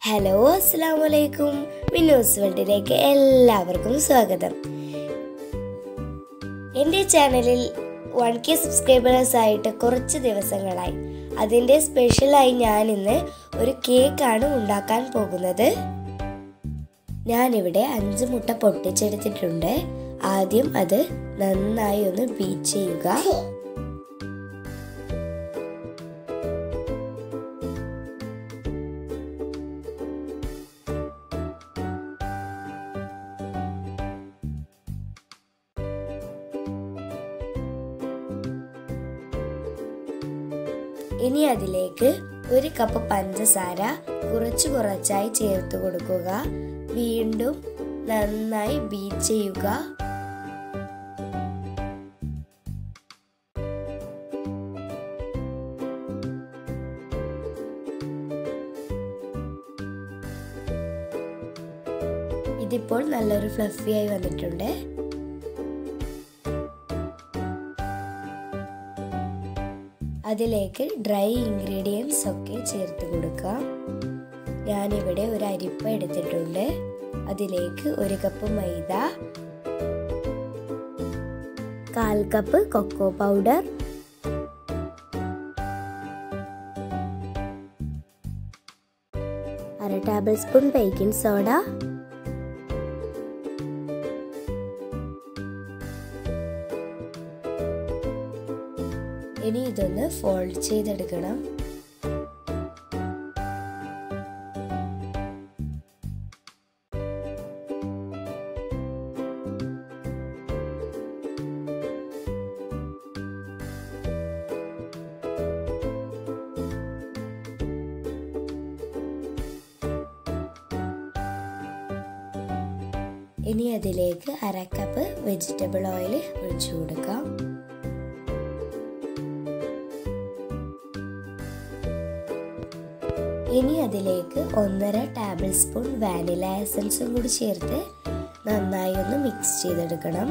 Hello അസ്സാം വലൈക്കും വിനോസ് വേൾഡിലേക്ക് എല്ലാവർക്കും സ്വാഗതം. എന്റെ ചാനലിൽ വൺ കെ സബ്സ്ക്രൈബേഴ്സ് ആയിട്ട് കുറച്ച് ദിവസങ്ങളായി. അതിന്റെ സ്പെഷ്യലായി ഞാൻ ഇന്ന് ഒരു കേക്കാണ് ഉണ്ടാക്കാൻ പോകുന്നത്. ഞാനിവിടെ അഞ്ച് മുട്ട പൊട്ടിച്ചെടുത്തിട്ടുണ്ട്. ആദ്യം അത് നന്നായി ഒന്ന് ബീറ്റ് ചെയ്യുക. ഇനി അതിലേക്ക് ഒരു കപ്പ് പഞ്ചസാര കുറച്ച് കുറച്ചായി ചേർത്ത് കൊടുക്കുക. വീണ്ടും നന്നായി ബീറ്റ് ചെയ്യുക. ഇതിപ്പോൾ നല്ലൊരു ഫ്ലഫിയായി വന്നിട്ടുണ്ട്. അതിലേക്ക് ഡ്രൈ ഇൻഗ്രീഡിയൻസ് ഒക്കെ ചേർത്ത് കൊടുക്കാം ഞാനിവിടെ ഒരു അരിപ്പ എടുത്തിട്ടുണ്ട്. അതിലേക്ക് ഒരു കപ്പ് മൈദ കാൽ കപ്പ് കൊക്കോ പൗഡർ അര ടേബിൾ സ്പൂൺ ബേക്കിംഗ് സോഡ ഇനി ഇതൊന്ന് ഫോൾഡ് ചെയ്തെടുക്കണം. ഇനി അതിലേക്ക് അര കപ്പ് വെജിറ്റബിൾ ഓയിൽ ഒഴിച്ചു കൊടുക്കാം. ഇനി അതിലേക്ക് ഒന്നര ടേബിൾ സ്പൂൺ വാനില എസൻസും കൂടി ചേർത്ത് നന്നായി ഒന്ന് മിക്സ് ചെയ്തെടുക്കണം.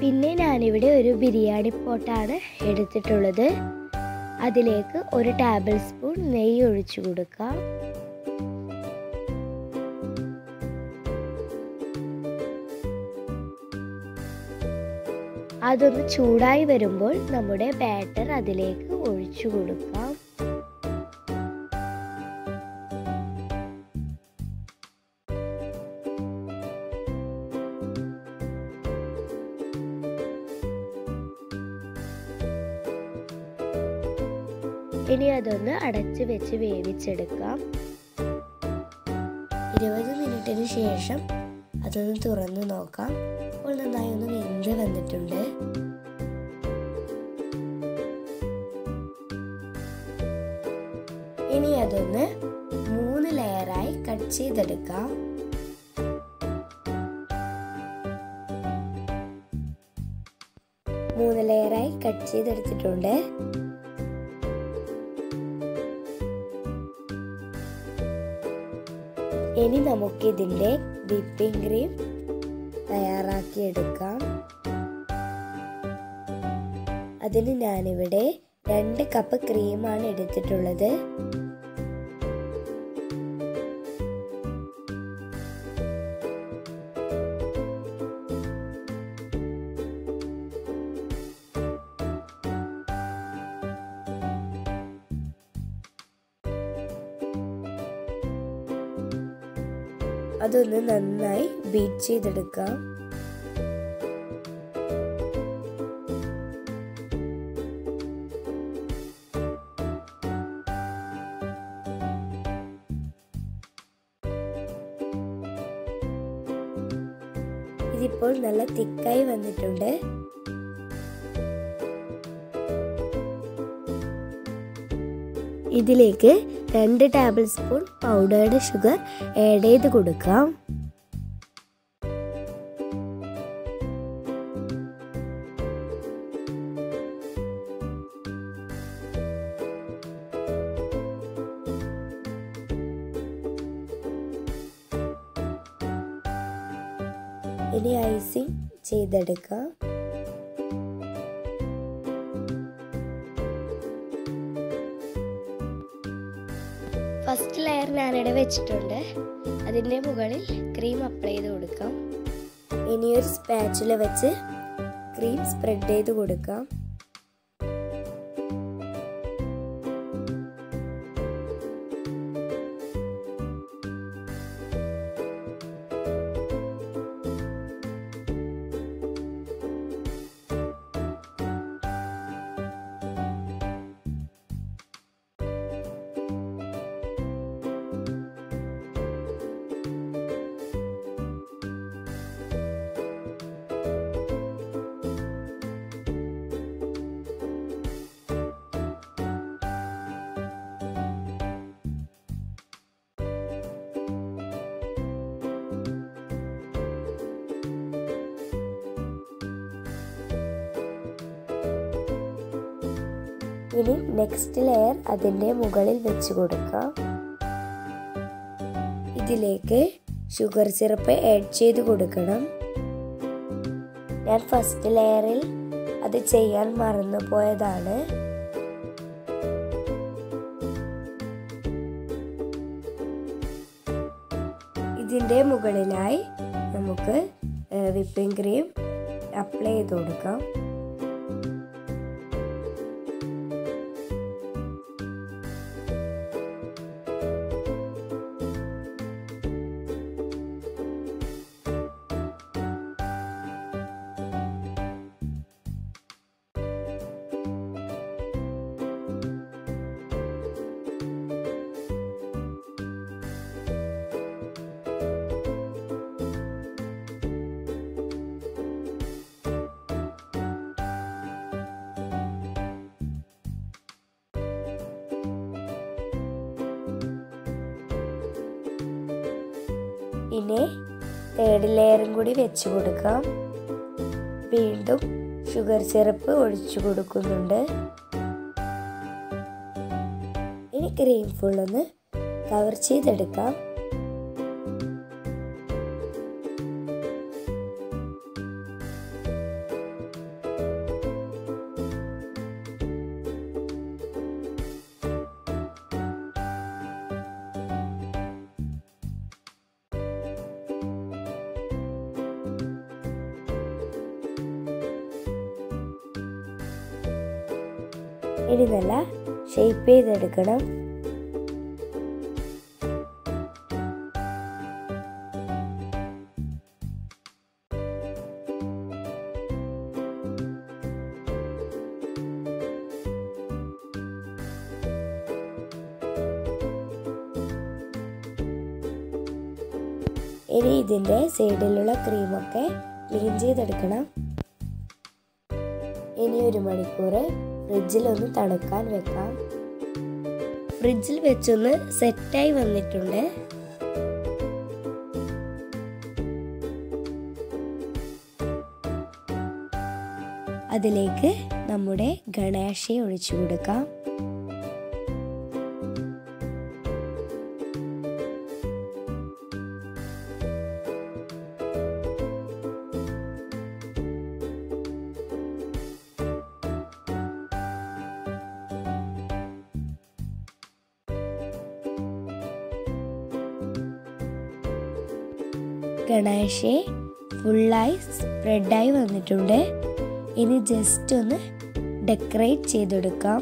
പിന്നെ ഞാനിവിടെ ഒരു ബിരിയാണി പോട്ടാണ് എടുത്തിട്ടുള്ളത്. അതിലേക്ക് ഒരു ടേബിൾ സ്പൂൺ നെയ്യ് ഒഴിച്ചു കൊടുക്കാം. അതൊന്ന് ചൂടായി വരുമ്പോൾ നമ്മുടെ ബാറ്റർ അതിലേക്ക് ഒഴിച്ചു കൊടുക്കാം. ഇനി അതൊന്ന് അടച്ചു വെച്ച് വേവിച്ചെടുക്കാം. ഇരുപത് മിനിറ്റിന് ശേഷം അതൊന്ന് തുറന്ന് നോക്കാം. അപ്പോൾ നന്നായി ഒന്ന് വെന്ത് വന്നിട്ടുണ്ട്. ഇനി അതൊന്ന് മൂന്ന് ലെയറായി കട്ട് ചെയ്തെടുക്കാം. മൂന്ന് ലെയറായി കട്ട് ചെയ്തെടുത്തിട്ടുണ്ട്. ഇനി നമുക്കിതിന്റെ വിപ്പിംഗ് ക്രീം തയ്യാറാക്കിയെടുക്കാം. അതിന് ഞാനിവിടെ രണ്ട് കപ്പ് ക്രീമാണ് എടുത്തിട്ടുള്ളത്. അതൊന്ന് നന്നായി ബീറ്റ് ചെയ്തെടുക്കാം. ഇതിപ്പോൾ നല്ല തിക്കായി വന്നിട്ടുണ്ട്. ഇതിലേക്ക് രണ്ട് table spoon powdered sugar add ചെയ്ത് കൊടുക്കാം. ഇനി ഐസിങ് ചെയ്തെടുക്കാം. ഫസ്റ്റ് ലെയർ ഞാനിവിടെ വെച്ചിട്ടുണ്ട്. അതിന്റെ മുകളിൽ ക്രീം അപ്ലൈ ചെയ്ത് കൊടുക്കാം. ഇനിയൊരു സ്പാച്ചുല വെച്ച് ക്രീം സ്പ്രെഡ് ചെയ്ത് കൊടുക്കാം. ഇനി നെക്സ്റ്റ് ലെയർ അതിന്റെ മുകളിൽ വെച്ച് കൊടുക്കാം. ഇതിലേക്ക് ഷുഗർ സിറപ്പ് ആഡ് ചെയ്ത് കൊടുക്കണം. ഞാൻ ഫസ്റ്റ് ലെയറിൽ അത് ചെയ്യാൻ മറന്നു പോയതാണ്. ഇതിന്റെ മുകളിലായി നമുക്ക് വിപ്പിംഗ് ക്രീം അപ്ലൈ ചെയ്ത് കൊടുക്കാം. ഇനി തേർഡ് ലെയറും കൂടി വെച്ച് കൊടുക്കാം. വീണ്ടും ഷുഗർ സിറപ്പ് ഒഴിച്ചു കൊടുക്കുന്നുണ്ട്. ഇനി ക്രീം ഫുള്ളൊന്ന് കവർ ചെയ്തെടുക്കാം. ഇനി നല്ല ഷേപ്പ് ചെയ്തെടുക്കണം. ഇനി ഇതിന്റെ സൈഡിലുള്ള ക്രീമൊക്കെ ക്ലീൻ ചെയ്തെടുക്കണം. ഇനി ഒരു മണിക്കൂർ ഫ്രിഡ്ജിലൊന്ന് തണുക്കാൻ വെക്കാം. ഫ്രിഡ്ജിൽ വെച്ചൊന്ന് സെറ്റായി വന്നിട്ടുണ്ട്. അതിലേക്ക് നമ്മുടെ ഗണേശയെ ഒഴിച്ചു കൊടുക്കാം. ഗണേശെ ഫുള്ളായി സ്പ്രെഡായി വന്നിട്ടുണ്ട്. ഇനി ജസ്റ്റ് ഒന്ന് ഡെക്കറേറ്റ് ചെയ്തെടുക്കാം.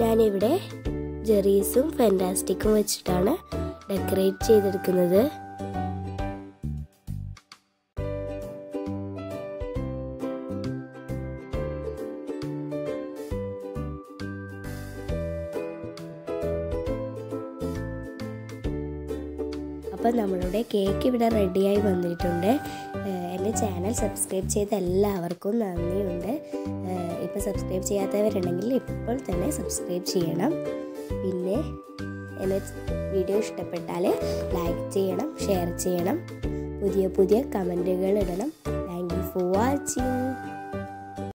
ഞാനിവിടെ ജെറീസും ഫെന്റാസ്റ്റിക്കും വെച്ചിട്ടാണ് ഡെക്കറേറ്റ് ചെയ്തെടുക്കുന്നത്. ഇവിടെ റെഡിയായി വന്നിട്ടുണ്ട്. എന്റെ ചാനൽ സബ്സ്ക്രൈബ് ചെയ്ത എല്ലാവർക്കും നന്ദിയുണ്ട്. ഇപ്പോൾ സബ്സ്ക്രൈബ് ചെയ്യാത്തവരുണ്ടെങ്കിൽ ഇപ്പോൾ തന്നെ സബ്സ്ക്രൈബ് ചെയ്യണം. പിന്നെ എന്റെ വീഡിയോ ഇഷ്ടപ്പെട്ടാൽ ലൈക്ക് ചെയ്യണം ഷെയർ ചെയ്യണം. പുതിയ പുതിയ കമന്റുകൾ ഇടണം. Thank you for watching.